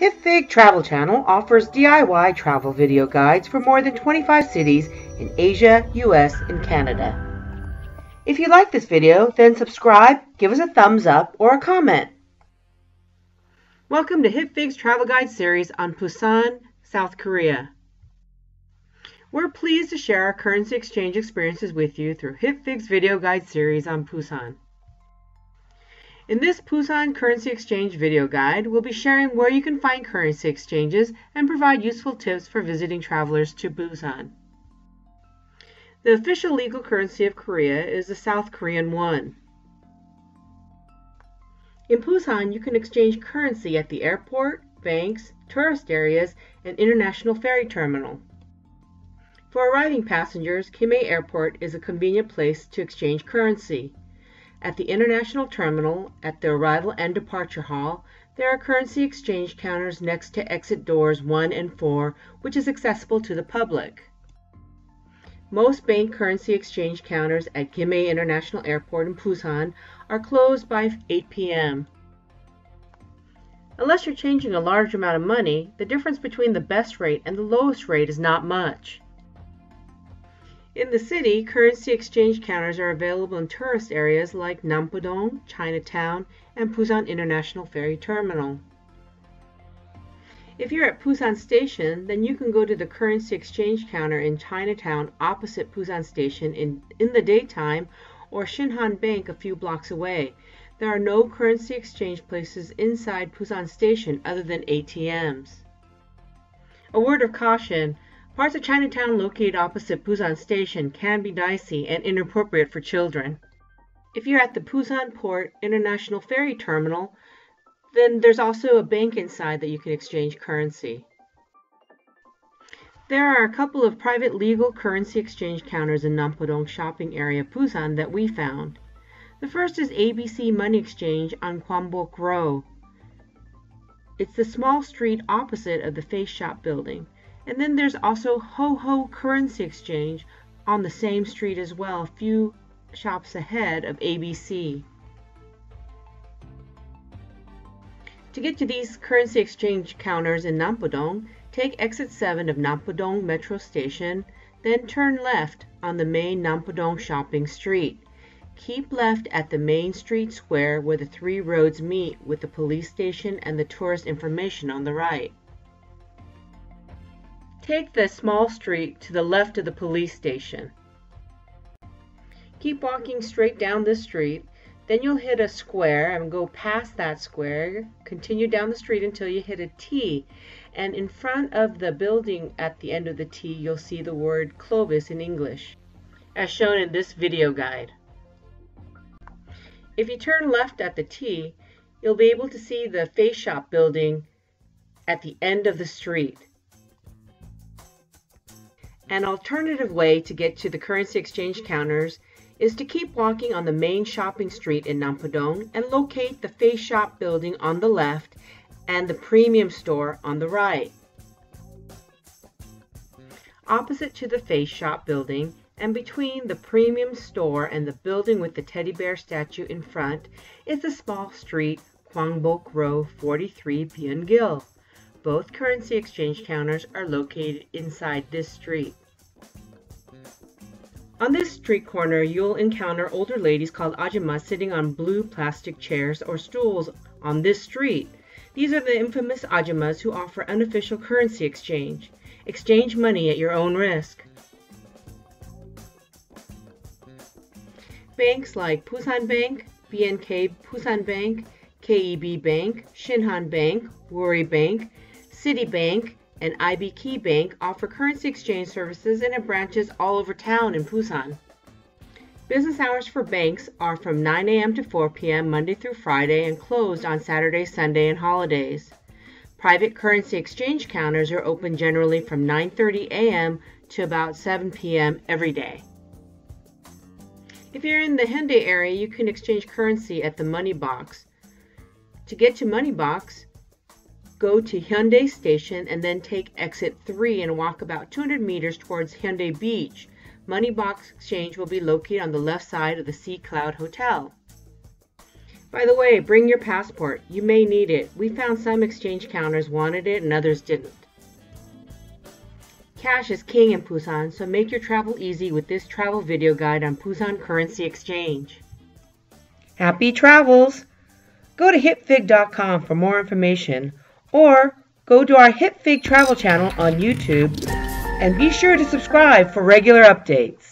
HipFig Travel Channel offers DIY travel video guides for more than 25 cities in Asia, US, and Canada. If you like this video, then subscribe, give us a thumbs up, or a comment. Welcome to HipFig's Travel Guide series on Busan, South Korea. We're pleased to share our currency exchange experiences with you through HipFig's video guide series on Busan. In this Busan Currency Exchange video guide, we'll be sharing where you can find currency exchanges and provide useful tips for visiting travelers to Busan. The official legal currency of Korea is the South Korean won. In Busan, you can exchange currency at the airport, banks, tourist areas, and international ferry terminal. For arriving passengers, Kimhae Airport is a convenient place to exchange currency. At the international terminal, at the arrival and departure hall, there are currency exchange counters next to exit doors 1 and 4, which is accessible to the public. Most bank currency exchange counters at Kimhae International Airport in Busan are closed by 8 p.m. Unless you're changing a large amount of money, the difference between the best rate and the lowest rate is not much. In the city, currency exchange counters are available in tourist areas like Nampodong, Chinatown, and Busan International Ferry Terminal. If you're at Busan Station, then you can go to the currency exchange counter in Chinatown opposite Busan Station in, in the daytime or Shinhan Bank a few blocks away. There are no currency exchange places inside Busan Station other than ATMs. A word of caution Parts of Chinatown located opposite Busan Station can be dicey and inappropriate for children. If you're at the Busan Port International Ferry Terminal, then there's also a bank inside that you can exchange currency. There are a couple of private legal currency exchange counters in Nampodong shopping area, Busan, that we found. The first is ABC Money Exchange on Gwangbok-ro. It's the small street opposite of the Face Shop building. And then there's also Ho Ho Currency Exchange on the same street as well, a few shops ahead of ABC. To get to these currency exchange counters in Nampodong, take exit 7 of Nampodong Metro Station, then turn left on the main Nampodong shopping street. Keep left at the main street square where the three roads meet with the police station and the tourist information on the right. Take the small street to the left of the police station. Keep walking straight down this street, then you'll hit a square and go past that square. Continue down the street until you hit a T, and in front of the building at the end of the T, you'll see the word Clovis in English, as shown in this video guide. If you turn left at the T, you'll be able to see the face shop building at the end of the street. An alternative way to get to the currency exchange counters is to keep walking on the main shopping street in Nampodong and locate the Face Shop building on the left and the Premium Store on the right. Opposite to the Face Shop building and between the Premium Store and the building with the teddy bear statue in front is the small street Gwangbok-ro 43 Byungil. Both currency exchange counters are located inside this street. On this street corner, you'll encounter older ladies called ajumas sitting on blue plastic chairs or stools on this street. These are the infamous ajumas who offer unofficial currency exchange. Exchange money at your own risk. Banks like Pusan Bank, BNK Pusan Bank, KEB Bank, Shinhan Bank, Woori Bank, Citibank, and IBK Bank offer currency exchange services and have branches all over town in Busan. Business hours for banks are from 9 a.m. to 4 p.m. Monday through Friday and closed on Saturday, Sunday, and holidays. Private currency exchange counters are open generally from 9:30 a.m. to about 7 p.m. every day. If you're in the Haeundae area, you can exchange currency at the Money Box. To get to Money Box, go to Haeundae Station and then take exit 3 and walk about 200 meters towards Haeundae Beach. Money Box Exchange will be located on the left side of the Sea Cloud Hotel. By the way, bring your passport. You may need it. We found some exchange counters wanted it and others didn't. Cash is king in Busan, so make your travel easy with this travel video guide on Busan currency exchange. Happy travels! Go to hipfig.com for more information or go to our HipFig travel channel on YouTube and be sure to subscribe for regular updates.